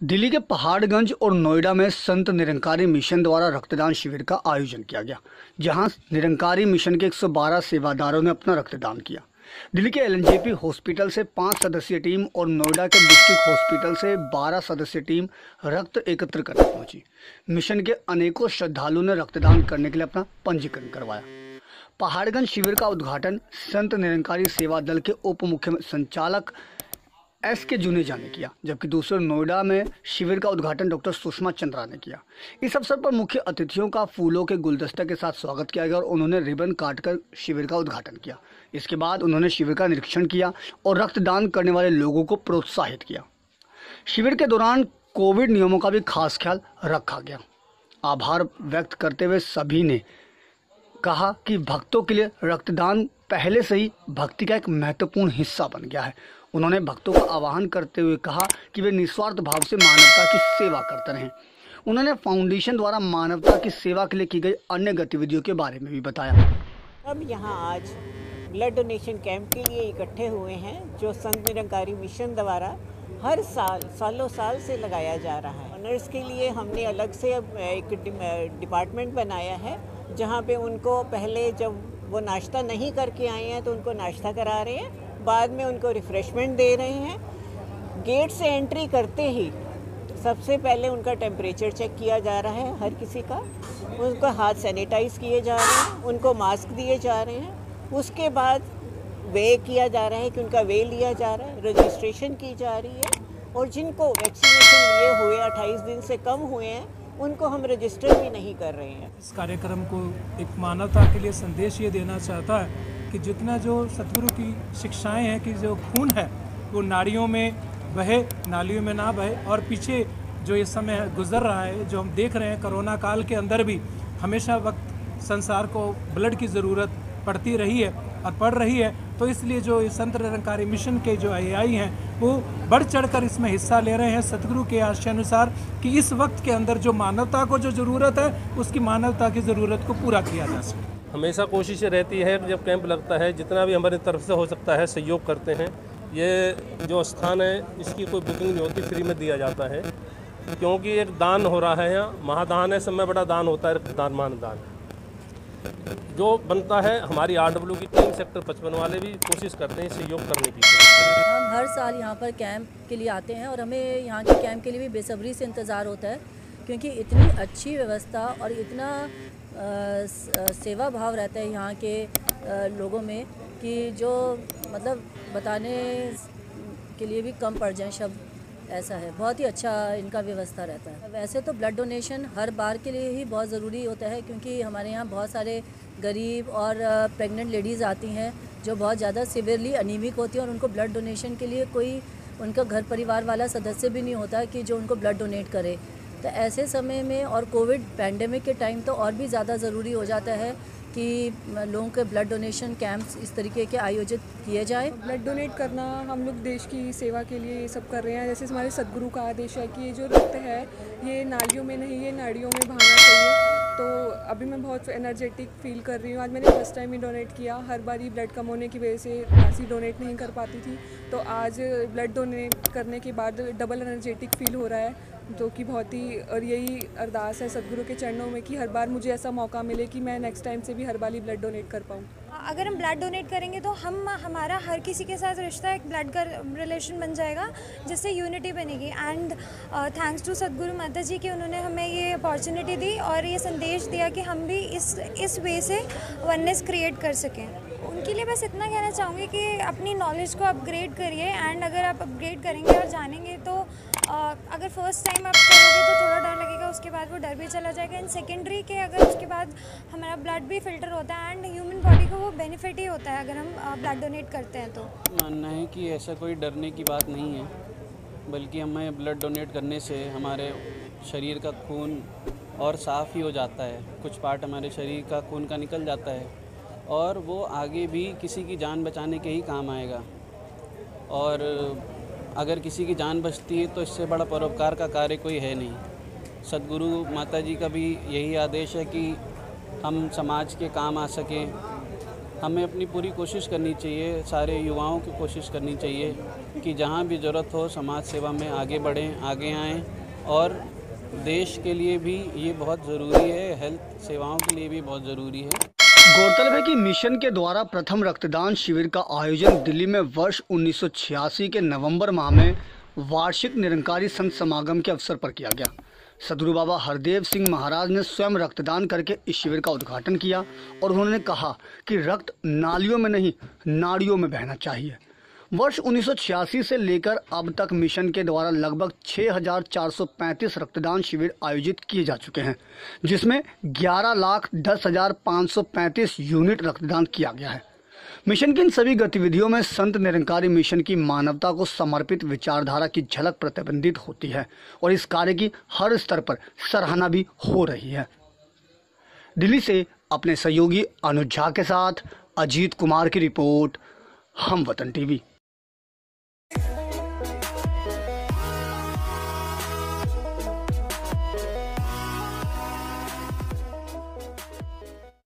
दिल्ली के पहाड़गंज और नोएडा में संत निरंकारी मिशन द्वारा रक्तदान शिविर का आयोजन किया गया, जहाँ निरंकारी मिशन के 112 सेवादारों ने अपना रक्तदान किया। दिल्ली के एलएनजेपी हॉस्पिटल से पाँच सदस्यीय टीम और नोएडा के डिस्ट्रिक्ट हॉस्पिटल से बारह सदस्यीय टीम रक्त एकत्र करने पहुँची। मिशन के अनेकों श्रद्धालुओं ने रक्तदान करने के लिए अपना पंजीकरण करवाया। पहाड़गंज शिविर का उद्घाटन संत निरंकारी सेवा दल के उप मुख्य संचालक एस के जुनेजा ने किया, जबकि दूसरे नोएडा में शिविर का उद्घाटन डॉक्टर सुषमा चंद्रा ने किया। इस अवसर पर मुख्य अतिथियों का फूलों के गुलदस्ते के साथ स्वागत किया गया और उन्होंने रिबन काटकर शिविर का उद्घाटन किया। इसके बाद उन्होंने शिविर का निरीक्षण किया और रक्तदान करने वाले लोगों को प्रोत्साहित किया। शिविर के दौरान कोविड नियमों का भी खास ख्याल रखा गया। आभार व्यक्त करते हुए सभी ने कहा कि भक्तों के लिए रक्तदान पहले से ही भक्ति का एक महत्वपूर्ण हिस्सा बन गया है। उन्होंने भक्तों का आह्वान करते हुए कहा कि वे निस्वार्थ भाव से मानवता की सेवा करते रहें। उन्होंने फाउंडेशन द्वारा मानवता की सेवा के लिए की गई अन्य गतिविधियों के बारे में भी बताया। हम यहाँ आज ब्लड डोनेशन कैंप के लिए इकट्ठे हुए हैं, जो संत निरंकारी मिशन द्वारा हर साल, सालों साल से लगाया जा रहा है। ऑनर्स के लिए हमने अलग से अब एक डिपार्टमेंट बनाया है, जहाँ पे उनको पहले जब वो नाश्ता नहीं करके आए हैं तो उनको नाश्ता करा रहे हैं। बाद में उनको रिफ़्रेशमेंट दे रहे हैं। गेट से एंट्री करते ही सबसे पहले उनका टेम्परेचर चेक किया जा रहा है, हर किसी का। उनका हाथ सैनिटाइज किए जा रहे हैं, उनको मास्क दिए जा रहे हैं। उसके बाद वे किया जा रहा है कि उनका वे लिया जा रहा है रजिस्ट्रेशन की जा रही है। और जिनको वैक्सीनेशन लिए हुए 28 दिन से कम हुए हैं, उनको हम रजिस्टर भी नहीं कर रहे हैं। इस कार्यक्रम को एक मानवता के लिए संदेश ये देना चाहता है कि जितना जो सतगुरु की शिक्षाएँ हैं, कि जो खून है, वो नाड़ियों में बहे, नालियों में ना बहे। और पीछे जो ये समय गुजर रहा है, जो हम देख रहे हैं कोरोना काल के अंदर भी, हमेशा वक्त संसार को ब्लड की ज़रूरत पड़ती रही है और पड़ रही है। तो इसलिए जो संत निरंकारी मिशन के जो आई हैं, वो बढ़ चढ़कर इसमें हिस्सा ले रहे हैं सतगुरु के आशय अनुसार, कि इस वक्त के अंदर जो मानवता को जो ज़रूरत है, उसकी मानवता की ज़रूरत को पूरा किया जा सके। हमेशा कोशिश रहती है जब कैंप लगता है, जितना भी हमारी तरफ़ से हो सकता है सहयोग करते हैं। ये जो स्थान है, इसकी कोई बुकिंग नहीं होती फ्री में दिया जाता है। क्योंकि एक दान हो रहा है यहाँ, महादान है समय बड़ा दान होता है, दान मान दान। जो बनता है, हमारी आर डब्ल्यू की टीम सेक्टर पचपन वाले भी कोशिश करते हैं सहयोग करने की। हम हर साल यहाँ पर कैंप के लिए आते हैं और हमें यहाँ के कैंप के लिए भी बेसब्री से इंतज़ार होता है, क्योंकि इतनी अच्छी व्यवस्था और इतना सेवा भाव रहता है यहाँ के लोगों में कि जो मतलब बताने के लिए भी कम पड़ जाए शब्द, ऐसा है। बहुत ही अच्छा इनका व्यवस्था रहता है। वैसे तो ब्लड डोनेशन हर बार के लिए ही बहुत ज़रूरी होता है क्योंकि हमारे यहाँ बहुत सारे गरीब और प्रेग्नेंट लेडीज़ आती हैं जो बहुत ज़्यादा सिवियरली अनिमिक होती हैं और उनको ब्लड डोनेशन के लिए कोई उनका घर परिवार वाला सदस्य भी नहीं होता कि जो उनको ब्लड डोनेट करे। तो ऐसे समय में और कोविड पैंडमिक के टाइम तो और भी ज़्यादा ज़रूरी हो जाता है कि लोगों के ब्लड डोनेशन कैंप्स इस तरीके के आयोजित किए जाए। ब्लड डोनेट करना हम लोग देश की सेवा के लिए ये सब कर रहे हैं। जैसे हमारे सदगुरु का आदेश है कि ये जो रक्त है, ये नालियों में नहीं, ये नाड़ियों में बहाना चाहिए। तो अभी मैं बहुत एनर्जेटिक फील कर रही हूँ। आज मैंने फ़र्स्ट टाइम ही डोनेट किया। हर बार ही ब्लड कम होने की वजह से ऐसी डोनेट नहीं कर पाती थी। तो आज ब्लड डोनेट करने के बाद डबल एनर्जेटिक फील हो रहा है। जो कि बहुत ही, और यही अरदास है सदगुरु के चरणों में कि हर बार मुझे ऐसा मौका मिले कि मैं नेक्स्ट टाइम से भी हर बार ही ब्लड डोनेट कर पाऊँ। अगर हम ब्लड डोनेट करेंगे तो हम, हमारा हर किसी के साथ रिश्ता एक ब्लड का रिलेशन बन जाएगा, जिससे यूनिटी बनेगी। एंड थैंक्स टू सदगुरु माता जी कि उन्होंने हमें ये अपॉर्चुनिटी दी और ये संदेश दिया कि हम भी इस इस वे से वननेस क्रिएट कर सकें। उनके लिए बस इतना कहना चाहूँगी कि अपनी नॉलेज को अपग्रेड करिए एंड अगर आप अपग्रेड करेंगे और जानेंगे तो आ, अगर फ़र्स्ट टाइम आप करोगे तो थोड़ा डर लगेगा उसके बाद वो डर भी चला जाएगा। एंड सेकेंडरी के अगर उसके बाद हमारा ब्लड भी फ़िल्टर होता है एंड ह्यूमन बॉडी को वो बेनिफिट ही होता है अगर हम ब्लड डोनेट करते हैं तो। मानना है कि ऐसा कोई डरने की बात नहीं है बल्कि हमें ब्लड डोनेट करने से हमारे शरीर का खून और साफ़ ही हो जाता है। कुछ पार्ट हमारे शरीर का खून का निकल जाता है। और वो आगे भी किसी की जान बचाने के ही काम आएगा। और अगर किसी की जान बचती है तो इससे बड़ा परोपकार का कार्य कोई है नहीं। सदगुरु माता जी का भी यही आदेश है कि हम समाज के काम आ सकें। हमें अपनी पूरी कोशिश करनी चाहिए, सारे युवाओं की कोशिश करनी चाहिए कि जहाँ भी ज़रूरत हो, समाज सेवा में आगे बढ़ें, आगे आएँ। और देश के लिए भी ये बहुत ज़रूरी है, हेल्थ सेवाओं के लिए भी बहुत ज़रूरी है। गौरतलब है कि मिशन के द्वारा प्रथम रक्तदान शिविर का आयोजन दिल्ली में वर्ष 1986 के नवंबर माह में वार्षिक निरंकारी संत समागम के अवसर पर किया गया। सदगुरु बाबा हरदेव सिंह महाराज ने स्वयं रक्तदान करके इस शिविर का उद्घाटन किया और उन्होंने कहा कि रक्त नालियों में नहीं, नाड़ियों में बहना चाहिए। वर्ष 1986 से लेकर अब तक मिशन के द्वारा लगभग 6,435 रक्तदान शिविर आयोजित किए जा चुके हैं जिसमें 11 लाख दस हज़ार पाँच सौ पैंतीस यूनिट रक्तदान किया गया है। मिशन की इन सभी गतिविधियों में संत निरंकारी मिशन की मानवता को समर्पित विचारधारा की झलक प्रतिबंधित होती है और इस कार्य की हर स्तर पर सराहना भी हो रही है। दिल्ली से अपने सहयोगी अनुज झा के साथ अजीत कुमार की रिपोर्ट हम वतन टीवी।